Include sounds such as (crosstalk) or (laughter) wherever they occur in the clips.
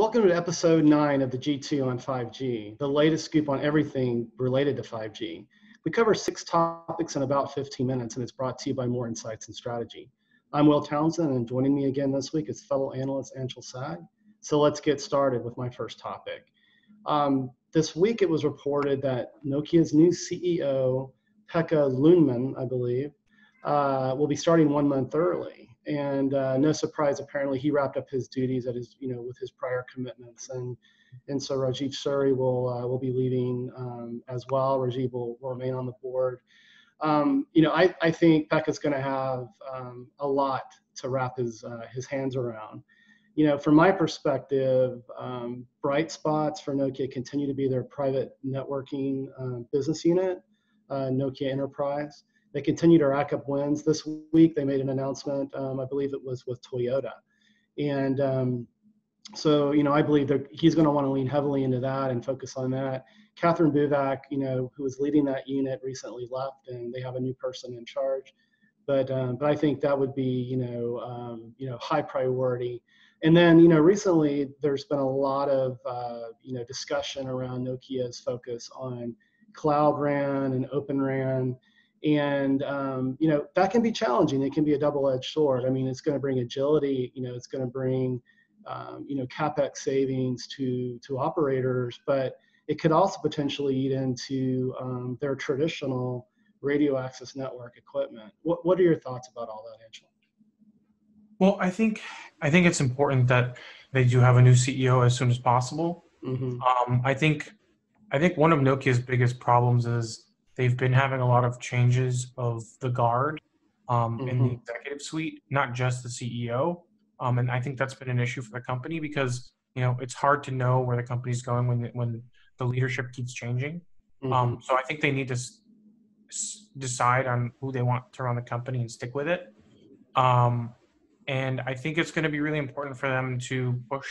Welcome to episode nine of the G2 on 5G, the latest scoop on everything related to 5G. We cover six topics in about 15 minutes, and it's brought to you by Moor Insights and Strategy. I'm Will Townsend, and joining me again this week is fellow analyst Anshel Sag. So let's get started with my first topic. Um, this week, it was reported that Nokia's new CEO, Pekka Lundmark, I believe, uh, will be starting one month early and uh, no surprise, apparently he wrapped up his duties at his, you know, with his prior commitments, and and so Rajiv Suri will uh, will be leaving um, as well. Rajiv will, will, remain on the board. Um, you know, I, I think Pekka's going to have um, a lot to wrap his uh, his hands around. You know, from my perspective, um, bright spots for Nokia continue to be their private networking uh, business unit, uh, Nokia Enterprise. They continue to rack up wins. This week, they made an announcement. Um, I believe it was with Toyota, and um, so you know, I believe that he's going to want to lean heavily into that and focus on that. Kathrin Buvac, you know, who was leading that unit, recently left, and they have a new person in charge. But um, but I think that would be you know um, you know high priority. And then you know recently there's been a lot of uh, you know discussion around Nokia's focus on Cloud RAN and Open RAN and um, you know that can be challenging. It can be a double-edged sword. I mean it's going to bring agility you know it's going to bring um, you know capex savings to to operators but it could also potentially eat into um, their traditional radio access network equipment. What, what are your thoughts about all that Anshel well i think i think it's important that they do have a new ceo as soon as possible. Mm-hmm. Um, i think i think one of nokia's biggest problems is they've been having a lot of changes of the guard um, mm-hmm. in the mm-hmm. executive suite, not just the CEO. Um, and I think that's been an issue for the company because you know it's hard to know where the company's going when when the leadership keeps changing. Um, mm-hmm. Um, so I think they need to s- decide on who they want to run the company and stick with it. Um, and I think it's going to be really important for them to push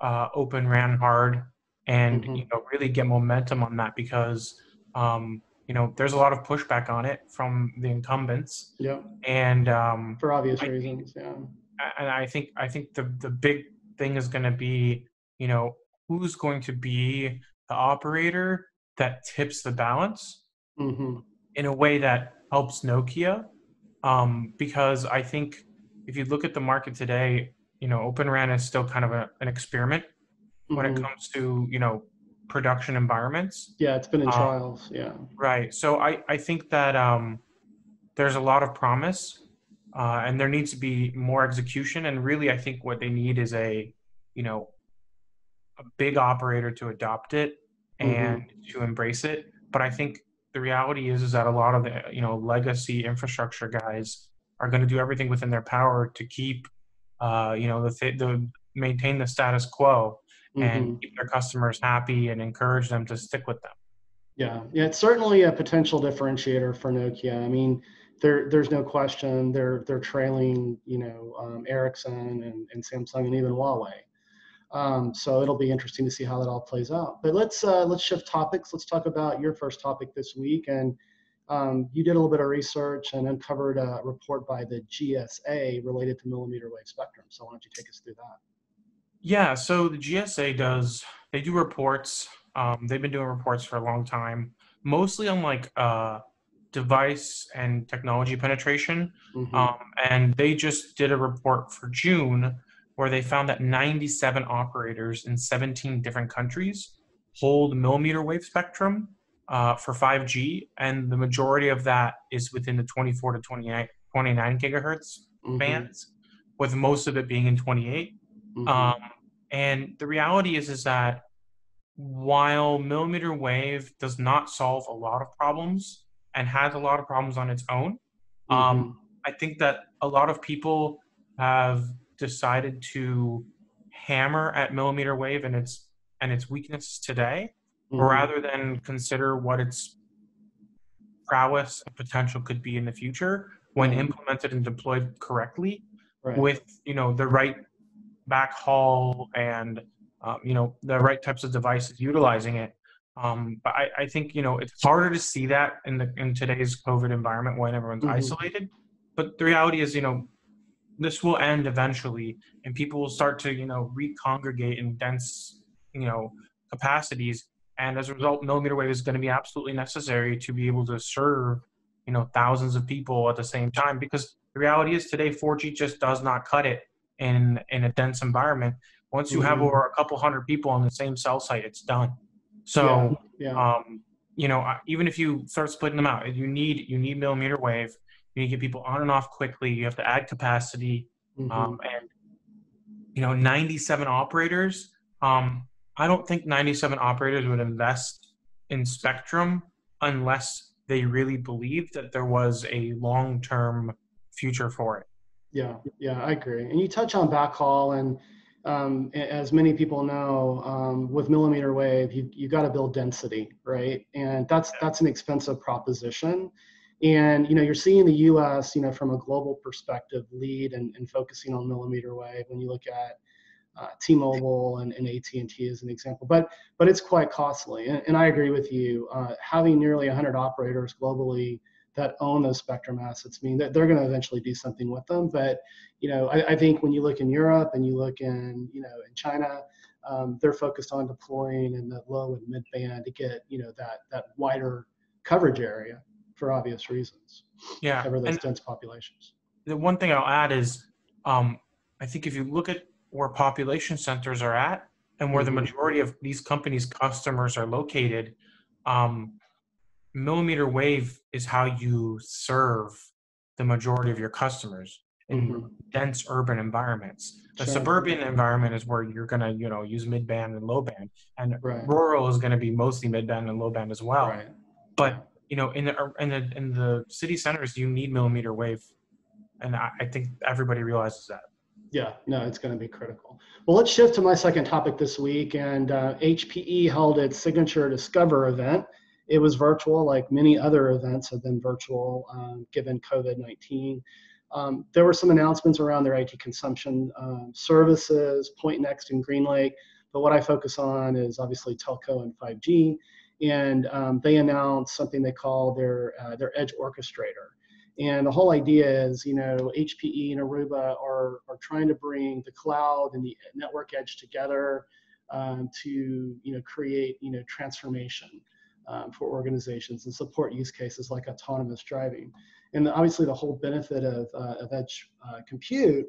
uh, Open RAN hard and mm-hmm. you know really get momentum on that because um, you know, there's a lot of pushback on it from the incumbents. Yeah. And um, for obvious I reasons, think, yeah. And I think I think the the big thing is going to be, you know, who's going to be the operator that tips the balance mm-hmm. in a way that helps Nokia. Um, because I think if you look at the market today, you know, Open RAN is still kind of a, an experiment mm-hmm. when it mm-hmm. comes to you know production environments. Yeah, it's been in um, trials. Yeah. Right. So I, I think that um, there's a lot of promise uh, and there needs to be more execution. And really, I think what they need is a, you know, a big operator to adopt it and mm-hmm. to embrace it. But I think the reality is, is that a lot of the, you know, legacy infrastructure guys are going to do everything within their power to keep, uh, you know, the, th- the maintain the status quo mm-hmm. and keep their customers happy and encourage them to stick with them. Yeah, yeah, it's certainly a potential differentiator for Nokia. I mean, there, there's no question they're they're trailing, you know, um, Ericsson and, and Samsung and even Huawei. Um, so it'll be interesting to see how that all plays out. But let's uh, let's shift topics. Let's talk about your first topic this week. And um, you did a little bit of research and uncovered a report by the GSA related to millimeter wave spectrum. So why don't you take us through that? Yeah, so the GSA does they do reports. Um, they've been doing reports for a long time, mostly on like uh, device and technology penetration. Mm-hmm. Um, and they just did a report for June where they found that 97 operators in 17 different countries hold millimeter wave spectrum uh, for 5G, and the majority of that is within the 24 to 29, 29 gigahertz mm-hmm. bands, with most of it being in 28. Mm-hmm. Um, and the reality is is that while millimeter wave does not solve a lot of problems and has a lot of problems on its own, um, mm-hmm. um, I think that a lot of people have decided to hammer at millimeter wave and its and its weaknesses today, mm-hmm. rather than consider what its prowess and potential could be in the future when mm-hmm. implemented and deployed correctly right. with you know the right backhaul and um, you know the right types of devices utilizing it. Um, but I, I, think you know it's harder to see that in the in today's COVID environment when everyone's mm-hmm. isolated. But the reality is, you know, this will end eventually, and people will start to you know recongregate in dense you know capacities, and as a result, millimeter wave is going to be absolutely necessary to be able to serve you know thousands of people at the same time. Because the reality is today, 4G just does not cut it in in a dense environment. Once you mm-hmm. have over a couple hundred people on the same cell site, it's done. So, yeah, yeah. Um, you know, even if you start splitting them out, you need you need millimeter wave. You need to get people on and off quickly. You have to add capacity, mm-hmm. um, and you know, 97 operators. Um, I don't think 97 operators would invest in Spectrum unless they really believed that there was a long-term future for it. Yeah, yeah, I agree. And you touch on backhaul, and um, as many people know, um, with millimeter wave, you you got to build density, right? And that's that's an expensive proposition. And you know, you're seeing the U.S. you know from a global perspective lead and, and focusing on millimeter wave. When you look at uh, T-Mobile and, and AT&T as an example, but but it's quite costly. And, and I agree with you. Uh, having nearly 100 operators globally that own those spectrum assets mean that they're going to eventually do something with them. But you know, I, I, think when you look in Europe and you look in you know in China, um, they're focused on deploying in the low and mid band to get you know that that wider coverage area for obvious reasons. Yeah, cover those dense populations. The one thing I'll add is, um, I think if you look at where population centers are at and where mm-hmm. the majority of these companies' customers are located, um, millimeter wave is how you serve the majority of your customers in mm-hmm. dense urban environments. The sure. suburban environment is where you're going to, you know, use mid band and low band, and right. rural is going to be mostly mid band and low band as well. Right. But you know, in the in the in the city centers, you need millimeter wave, and I, I think everybody realizes that. Yeah, no, it's going to be critical. Well, let's shift to my second topic this week. And uh, HPE held its signature Discover event it was virtual, like many other events have been virtual um, given COVID 19. Um, there were some announcements around their IT consumption um, services, Pointnext and GreenLake, but what I focus on is obviously telco and 5G. And um, they announced something they call their uh, their Edge Orchestrator. And the whole idea is, you know, HPE and Aruba are, are trying to bring the cloud and the network edge together um, to, you know, create, you know, transformation um, for organizations and support use cases like autonomous driving. And obviously, the whole benefit of, uh, of edge uh, compute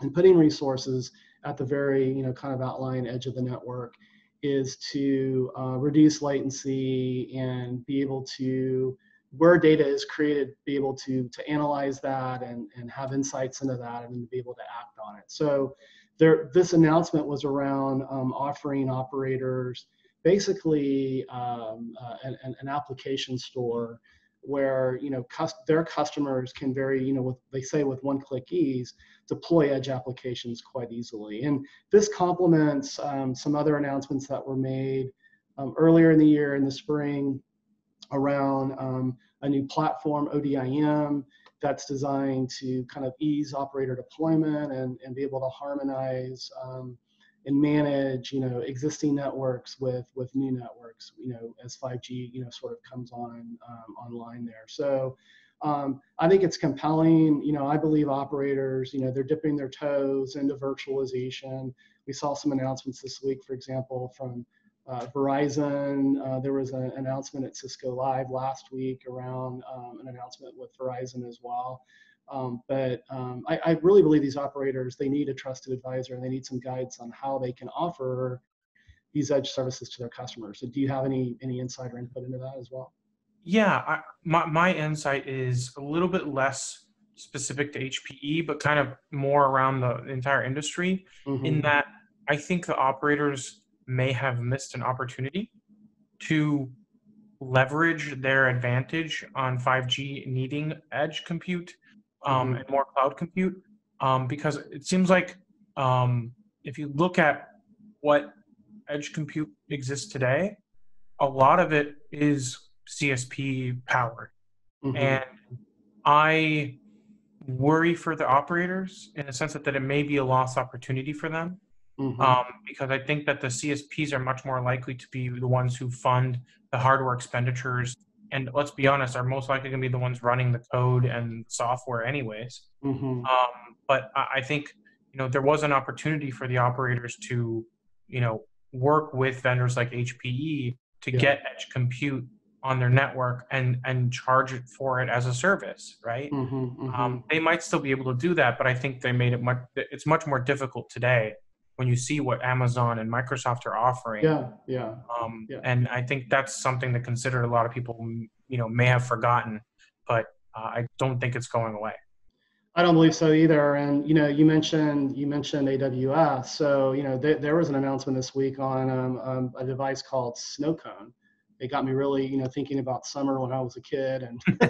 and putting resources at the very, you know, kind of outlying edge of the network is to uh, reduce latency and be able to, where data is created, be able to to analyze that and, and have insights into that and be able to act on it. So there, this announcement was around um, offering operators basically um, uh, an, an, application store where you know their customers can very you know with they say with one click ease deploy edge applications quite easily. And this complements um, some other announcements that were made um, earlier in the year in the spring around um, a new platform odim that's designed to kind of ease operator deployment and, and be able to harmonize um, and manage you know existing networks with with new networks you know as 5g you know sort of comes on um, online there. So um, i think it's compelling. You know i believe operators you know they're dipping their toes into virtualization. We saw some announcements this week for example from uh, Verizon, uh, there was an announcement at Cisco Live last week around um, an announcement with Verizon as well. Um, but um, I, I, really believe these operators, they need a trusted advisor and they need some guides on how they can offer these edge services to their customers. So do you have any, any insight or input into that as well? Yeah, I, my, my insight is a little bit less specific to HPE, but kind of more around the entire industry mm-hmm. in that I think the operators may have missed an opportunity to leverage their advantage on 5G needing edge compute um, mm-hmm. and more cloud compute um, because it seems like um, if you look at what edge compute exists today, a lot of it is CSP powered. Mm-hmm. And I worry for the operators in the sense that, that it may be a lost opportunity for them. Mm-hmm. Um, because I think that the CSPs are much more likely to be the ones who fund the hardware expenditures and let's be honest, are most likely going to be the ones running the code and software, anyways. Mm-hmm. Um, but I, I think you know there was an opportunity for the operators to you know work with vendors like HPE to Yeah. get edge compute on their network and and charge it for it as a service, right? Mhm, mhm. Um, they might still be able to do that, but I think they made it much. It's much more difficult today when you see what Amazon and Microsoft are offering. yeah, yeah. Um, Yeah. And I think that's something to consider. A lot of people, you know, may have forgotten, but uh, I don't think it's going away. I don't believe so either. And you know, you mentioned you mentioned AWS. So you know, there, there was an announcement this week on um, um, a device called Snowcone. It got me really, you know, thinking about summer when I was a kid and (laughs)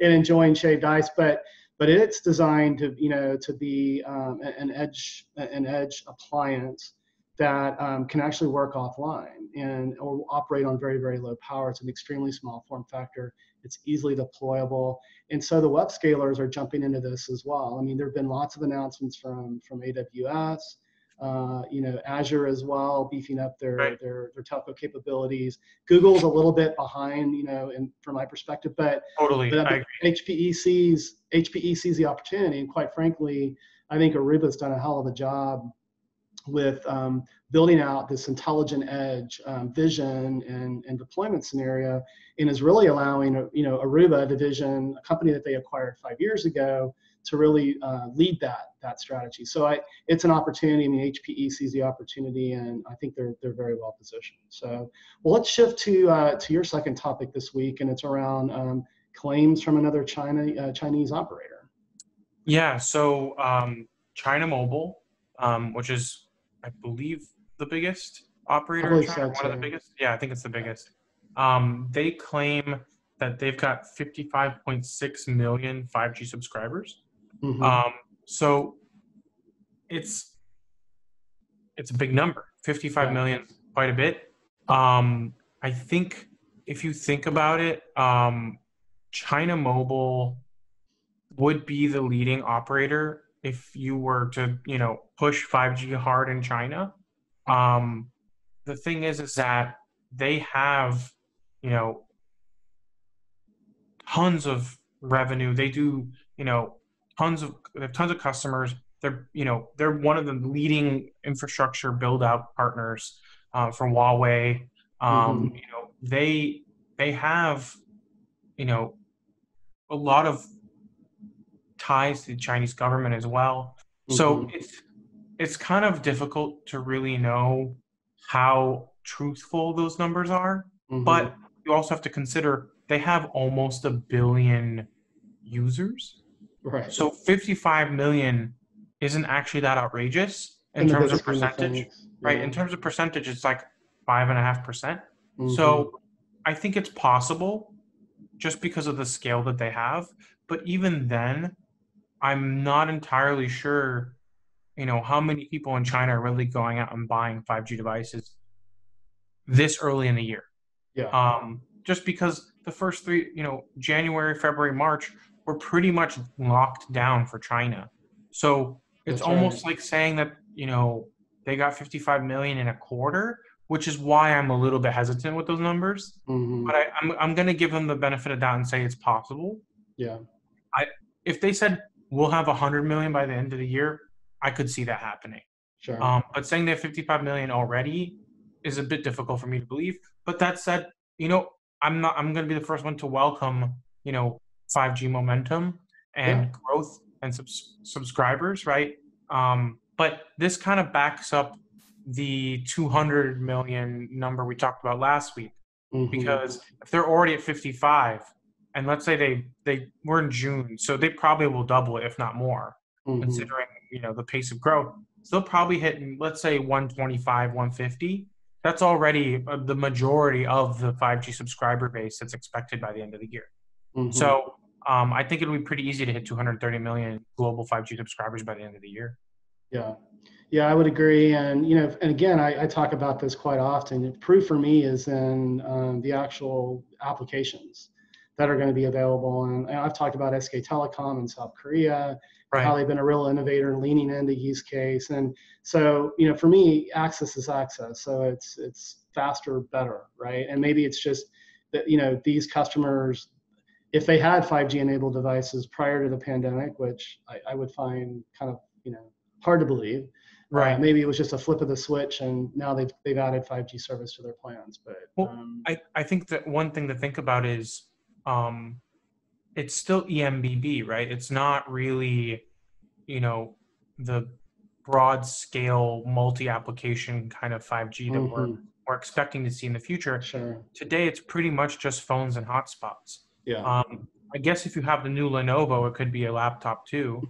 and enjoying shaved ice. But but it's designed to you know to be um, an edge an edge appliance that um, can actually work offline and or operate on very very low power. It's an extremely small form factor. It's easily deployable and so the web scalers are jumping into this as well. I mean, there have been lots of announcements from from AWS, uh, you know, Azure as well, beefing up their Right. their their telco capabilities. Google's a little bit behind, you know, in from my perspective, but Totally, but I agree. HPE sees HPE sees the opportunity, and quite frankly, I think Aruba's done a hell of a job with um, building out this intelligent edge um, vision and, and deployment scenario, and is really allowing you know Aruba division, a company that they acquired five years ago, to really uh, lead that that strategy. So I, it's an opportunity. I mean, HPE sees the opportunity, and I think they're they're very well positioned. So, well, let's shift to uh, to your second topic this week, and it's around um, claims from another China uh, Chinese operator. Yeah. So um, China Mobile, um, which is, I believe, the biggest operator in China, one of the biggest. Yeah, I think it's the biggest. Um, they claim that they've got 55.6 million 5G subscribers. Mhm. Um, so it's it's a big number. Fifty-five million, quite a bit. Um, I think if you think about it, um, China Mobile would be the leading operator if you were to, you know, push 5G hard in China. Um, the thing is, is that they have, you know, tons of revenue. They do, you know, tons of they have tons of customers. They're, you know, they're one of the leading infrastructure build out partners uh, from Huawei. Um, You know, they they have, you know, a lot of ties to the Chinese government as well. So Mhm. it's it's kind of difficult to really know how truthful those numbers are. Mhm. But you also have to consider they have almost a billion users. Right. So 55 million isn't actually that outrageous in In terms of percentage, right? yeah. In terms of percentage, it's like five and a half percent. So I think it's possible just because of the scale that they have. But even then, I'm not entirely sure, you know, how many people in China are really going out and buying 5G devices this early in the year. yeah. Um, just because the first three, you know, January, February, March were pretty much locked down for China. So it's That's almost like saying that, you know, they got 55 million in a quarter, which is why I'm a little bit hesitant with those numbers. Mhm. But I, I'm, I'm going to give them the benefit of doubt and say it's possible. yeah. I If they said we'll have 100 million by the end of the year, I could see that happening. Sure. Um, but saying they have 55 million already is a bit difficult for me to believe. But that said, you know, I'm not. I'm going to be the first one to welcome, you know, 5G momentum and Yeah. growth and subs- subscribers, right? Um, but this kind of backs up the 200 million number we talked about last week Mhm. because if they're already at 55 and let's say they they were in june so they probably will double it if not more Mhm. considering you know the pace of growth so they'll probably hit let's say 125 150 that's already uh, the majority of the 5g subscriber base that's expected by the end of the year Mhm. so um, i think it'll be pretty easy to hit 230 million global 5g subscribers by the end of the year Yeah, yeah, I would agree. And you know, and again, I, I talk about this quite often. Proof for me is in um, the actual applications that are going to be available. And I've talked about SK Telecom in South Korea, right. how they've been a real innovator and leaning into use case. And so, you know, for me, access is access. So it's it's faster, better, right? And maybe it's just that you know these customers. If they had 5G enabled devices prior to the pandemic, which I, I would find kind of you know hard to believe. Uh, Right. Uh, maybe it was just a flip of the switch, and now they've they've added 5G service to their plans. But Well, um, I, I think that one thing to think about is um, it's still E EMBB, right? It's not really, you know, the broad scale multi application kind of 5G that we're, mhm, we're expecting to see in the future. sure, Today, it's pretty much just phones and hotspots. Yeah, Um, I guess if you have the new Lenovo, it could be a laptop too,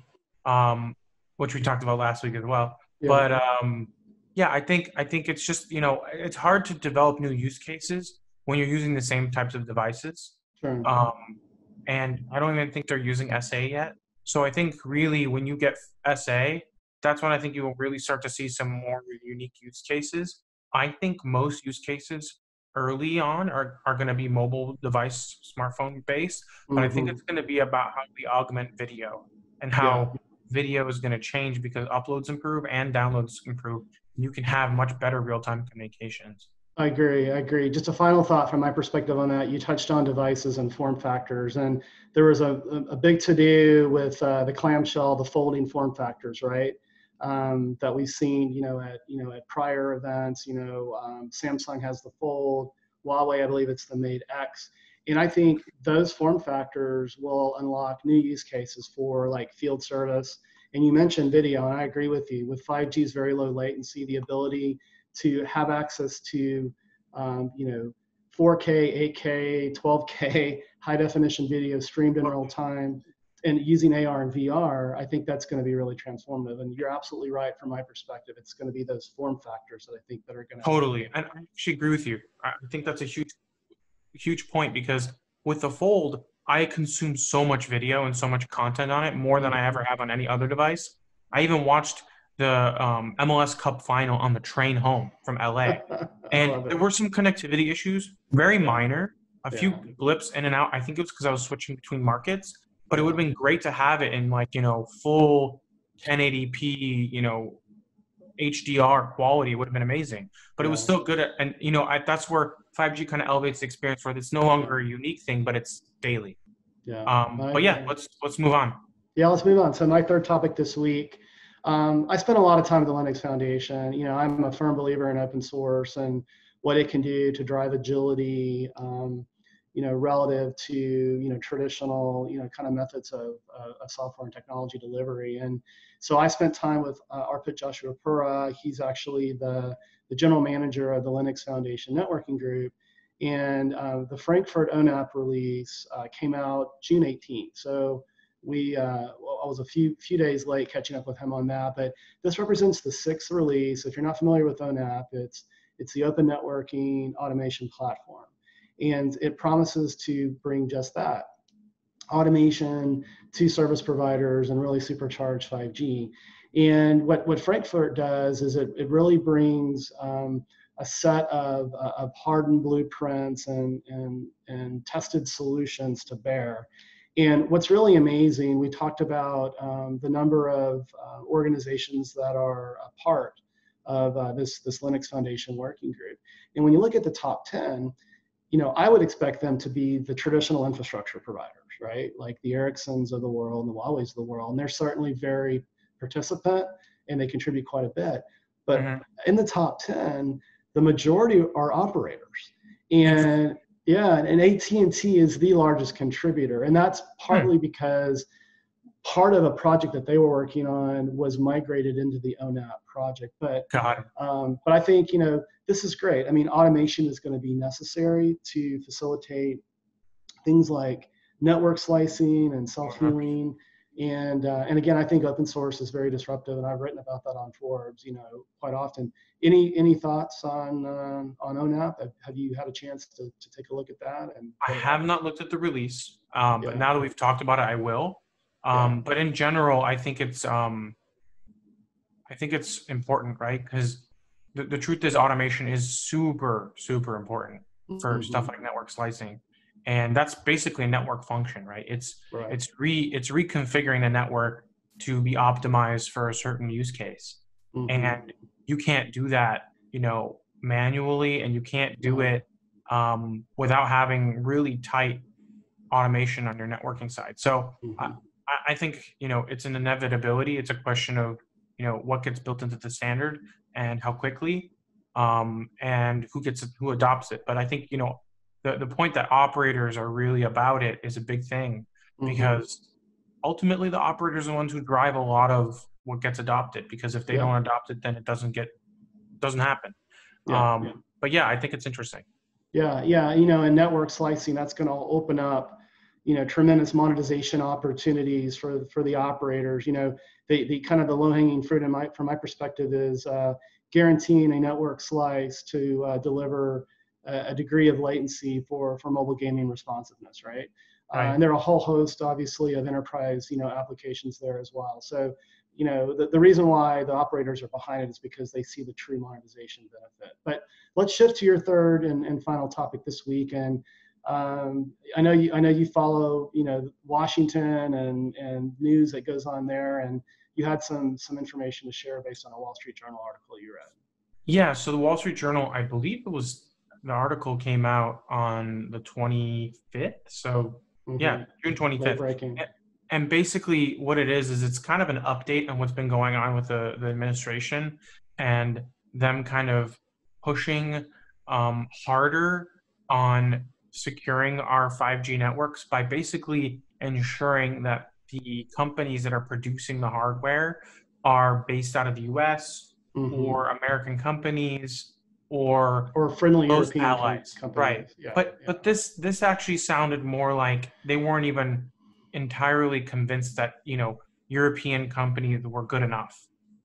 um, which we talked about last week as well. yeah, But um, yeah, I think I think it's just you know it's hard to develop new use cases when you're using the same types of devices. sure, Um, and I don't even think they're using SA yet. So I think really when you get SA, that's when I think you will really start to see some more unique use cases. I think most use cases early on are, are going to be mobile device smartphone based but I think mhm, it's going to be about how we augment video and how video is going to change because uploads improve and downloads improve. You can have much better real time communications. I agree. I agree. Just a final thought from my perspective on that. You touched on devices and form factors, and there was a, a a big to do with uh, the clamshell, the folding form factors, right? Um, that we've seen, you know, at you know at prior events. You know, um, Samsung has the Fold, Huawei, I believe it's the Mate X, and I think those form factors will unlock new use cases for like field service. And you mentioned video, and I agree with you. With 5G's very low latency, the ability to have access to um, you know 4K, 8K, 12K high definition video streamed in real time and using AR and VR, I think that's going to be really transformative. And you're absolutely right from my perspective. It's going to be those form factors that I think that are going to Totally. And I actually agree with you. I think that's a huge, huge point because with the Fold, I consume so much video and so much content on it more than I ever have on any other device. I even watched the um, MLS Cup final on the train home from LA. (laughs) And there were some connectivity issues, very minor, a few blips in and out. I think it was because I was switching between markets, but it would have been great to have it in like you know full 1080p, you know HDR quality. It would have been amazing, but it was still good. At, and you know I, that's where 5G kind of elevates the experience, where it's no longer a unique thing, but it's daily. yeah. Um, I but yeah, let's let's move on. Yeah, let's move on. So my third topic this week, um, I spent a lot of time at the Linux Foundation. You know, I'm a firm believer in open source and what it can do to drive agility. Um, you know, relative to you know traditional you know kind of methods of, uh, of software and technology delivery. And so I spent time with uh, Arpit Joshipura. He's actually the the general manager of the Linux Foundation networking group. And uh, the Frankfurt ONAP release uh, came out June 18th. So we uh, well, I was a few few days late catching up with him on that, but this represents the sixth release. If you're not familiar with ONAP, it's it's the Open Networking Automation Platform, and it promises to bring just that automation to service providers and really supercharge 5G. And what what Frankfurt does is it it really brings um, a set of, uh, of hardened blueprints and, and, and tested solutions to bear. And what's really amazing, we talked about um, the number of uh, organizations that are a part of uh, this, this Linux Foundation working group. And when you look at the top 10, you know, I would expect them to be the traditional infrastructure providers, right? Like the Ericssons of the world and the Huawei's of the world. And they're certainly very participant and they contribute quite a bit. But Mhm. in the top 10, the majority are operators. And yeah, and AT&T is the largest contributor. And that's partly because part of a project that they were working on was migrated into the ONAP project. But um, but I think you know this is great. I mean, automation is going to be necessary to facilitate things like network slicing and self healing. And uh, and again, I think open source is very disruptive, and I've written about that on Forbes, you know, quite often. Any any thoughts on um, on ONAP? Have, have you had a chance to, to take a look at that? And I have not looked at the release, um, but now that we've talked about it, I will. Um, But in general, I think it's um, I think it's important, right? Because the, the truth is, automation is super super important for Mhm. stuff like network slicing, and that's basically a network function, right? It's right. it's re it's reconfiguring the network to be optimized for a certain use case, Mhm. and you can't do that, you know, manually, and you can't do Mhm. it um, without having really tight automation on your networking side. So Mhm. I, think you know it's an inevitability. It's a question of you know what gets built into the standard and how quickly, um, and who gets who adopts it. But I think you know the the point that operators are really about it is a big thing Mhm. because ultimately the operators are the ones who drive a lot of what gets adopted. Because if they Yeah. don't adopt it, then it doesn't get doesn't happen. Yeah, um, yeah. But yeah, I think it's interesting. Yeah, yeah, you know, and network slicing that's going to open up, you know, tremendous monetization opportunities for for the operators. You know, the the kind of the low hanging fruit in my from my perspective is uh, guaranteeing a network slice to uh, deliver a, a degree of latency for for mobile gaming responsiveness, right? Uh, Right. and there are a whole host, obviously, of enterprise, you know, applications there as well. So, you know, the, the reason why the operators are behind it is because they see the true monetization benefit. But let's shift to your third and, and final topic this week. And um, I know you I know you follow you know Washington and and news that goes on there, and you had some some information to share based on a Wall Street Journal article you read. Yeah, so the Wall Street Journal, I believe it was the article came out on the 25th. So yeah, June 25th. breaking. And basically what it is is it's kind of an update on what's been going on with the, the administration and them kind of pushing um, harder on securing our 5G networks by basically ensuring that the companies that are producing the hardware are based out of the US Mhm. or American companies or or friendly European allies, companies. right. Yeah, but yeah. but this this actually sounded more like they weren't even entirely convinced that you know European companies were good enough.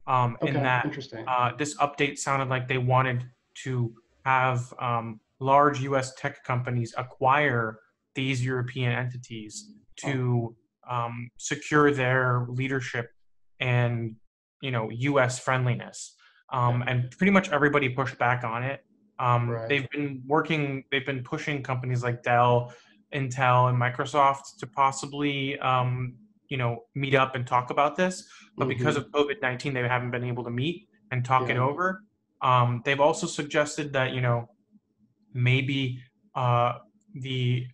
Um, okay, in that interesting. uh, this update sounded like they wanted to have um, large U.S. tech companies acquire these European entities to um, secure their leadership and you know U.S. friendliness. Um, and pretty much everybody pushed back on it. Um, Right. They've been working. They've been pushing companies like Dell, Intel, and Microsoft to possibly um, you know meet up and talk about this but because Mhm. of COVID 19, they haven't been able to meet and talk it over. Um, they've also suggested that, you know, maybe uh, the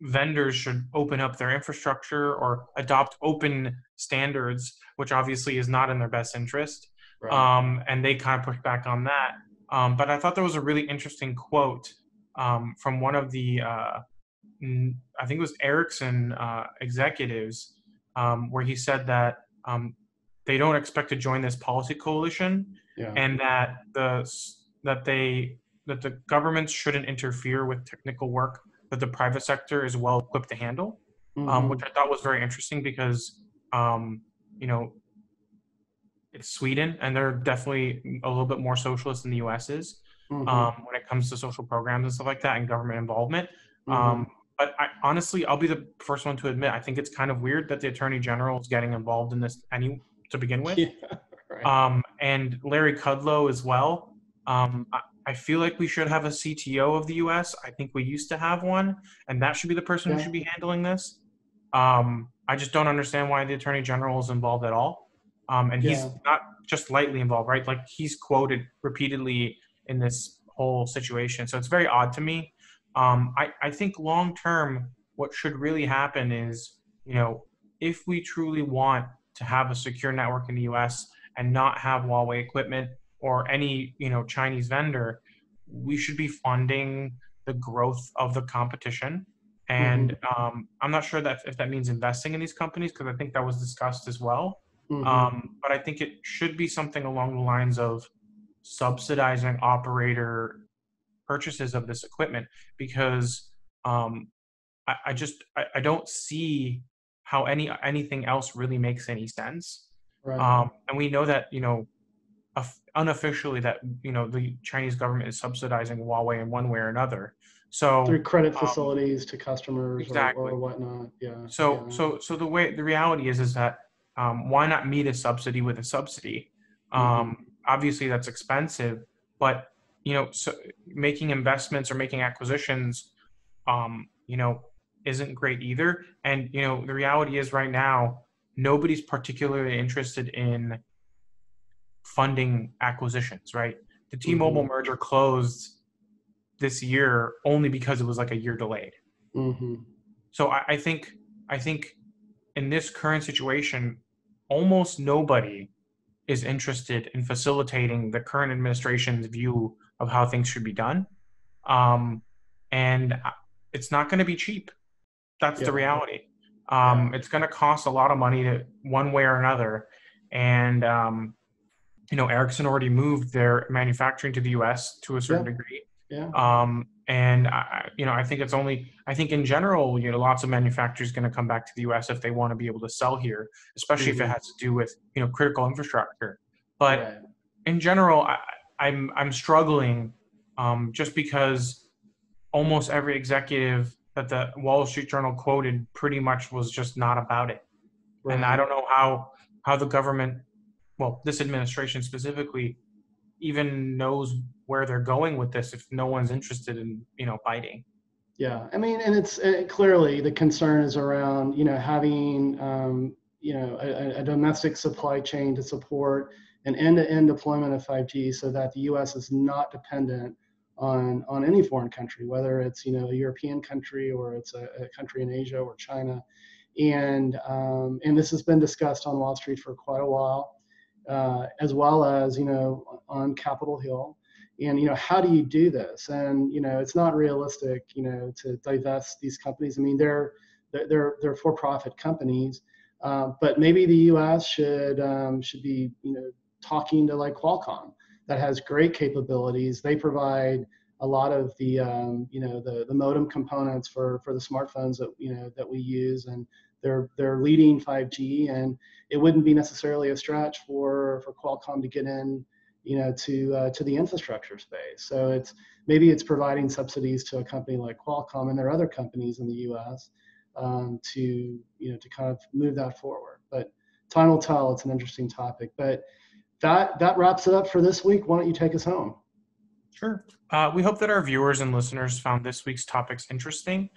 vendors should open up their infrastructure or adopt open standards, which obviously is not in their best interest. Right. Um, and they kind of pushed back on that. Um, but I thought there was a really interesting quote um, from one of the, uh, I think it was Ericsson uh, executives, um, where he said that um, they don't expect to join this policy coalition, yeah. and that the that they that the governments shouldn't interfere with technical work that the private sector is well equipped to handle, um, Mhm. which I thought was very interesting because um, you know it's Sweden and they're definitely a little bit more socialist than the U.S. is Mhm. um, when it comes to social programs and stuff like that and government involvement. Mhm. Um, but I, honestly, I'll be the first one to admit I think it's kind of weird that the attorney general is getting involved in this any to begin with, (laughs) yeah. Right. um, and Larry Kudlow as well. Um, I, feel like we should have a CTO of the U.S. I think we used to have one, and that should be the person Yeah. who should be handling this. Um, I just don't understand why the attorney general is involved at all. Um, and he's Yeah. not just lightly involved, right? Like he's quoted repeatedly in this whole situation. So it's very odd to me. Um, I, I think long term, what should really happen is, you know, if we truly want to have a secure network in the US and not have Huawei equipment or any, you know, Chinese vendor, we should be funding the growth of the competition. And um, I'm not sure that if that means investing in these companies, because I think that was discussed as well. Mhm. Um, but I think it should be something along the lines of subsidizing operator purchases of this equipment because um, I, I just I, I don't see how any anything else really makes any sense. right. Um, and we know that you know unofficially that you know the Chinese government is subsidizing Huawei in one way or another. So Through credit um, facilities to customers exactly. or, or whatnot. Yeah. so yeah. so so the way the reality is is that um, why not meet a subsidy with a subsidy? Mhm. Um, Obviously, that's expensive, but you know, so making investments or making acquisitions, um, you know, isn't great either. And you know, the reality is right now, nobody's particularly interested in funding acquisitions. Right? The T-Mobile merger closed this year only because it was like a year delayed. hmm so I, I think I think in this current situation, almost nobody is interested in facilitating the current administration's view of how things should be done. Um, and it's not going to be cheap. That's yeah. the reality. Um. It's going to cost a lot of money to one way or another. And, um, you know, Ericsson already moved their manufacturing to the U.S. to a certain yeah. degree. Yeah. Um, and I, you know, I think it's only. I think in general, you know, lots of manufacturers going to come back to the U.S. if they want to be able to sell here, especially mm-hmm. if it mm-hmm. has to do with you know critical infrastructure. But right. in general, I, I'm I'm struggling um, just because almost every executive that the Wall Street Journal quoted pretty much was just not about it. Right. And I don't know how how the government, well, this administration specifically, even knows where they're going with this if no one's interested in you know biting. Yeah, I mean, and it's uh, clearly the concern is around you know having um, you know a, a domestic supply chain to support an end-to-end deployment of 5G so that the U.S. is not dependent on on any foreign country, whether it's you know a European country or it's a, a country in Asia or China, and um, and this has been discussed on Wall Street for quite a while, uh, as well as you know on Capitol Hill, and you know how do you do this? And you know it's not realistic, you know, to divest these companies. I mean they're they're they're for-profit companies, uh, but maybe the U.S. should um, should be you know talking to like Qualcomm that has great capabilities. They provide a lot of the um, you know the the modem components for for the smartphones that you know that we use and they're they're leading 5G and it wouldn't be necessarily a stretch for for Qualcomm to get in you know to uh, to the infrastructure space so it's maybe it's providing subsidies to a company like Qualcomm and there are other companies in the US um, to you know to kind of move that forward but time will tell it's an interesting topic but that that wraps it up for this week. Why don't you take us home? Sure. Uh, we hope that our viewers and listeners found this week's topics interesting.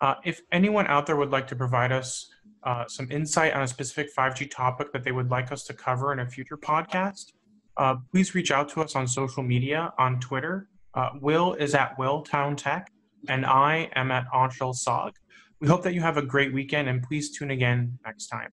Uh, if anyone out there would like to provide us uh, some insight on a specific 5G topic that they would like us to cover in a future podcast, uh, please reach out to us on social media on Twitter. Uh, Will is at Will Town Tech, and I am at Anshel Sag. We hope that you have a great weekend, and please tune again next time.